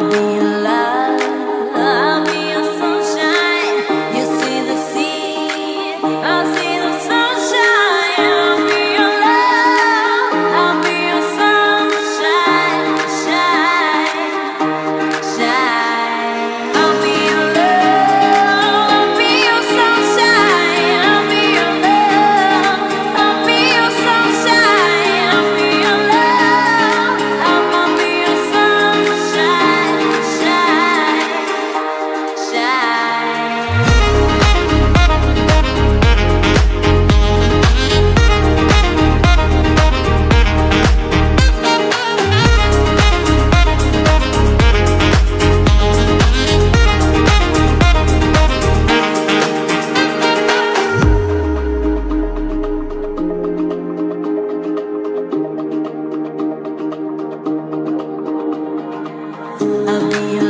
be I'll be alive.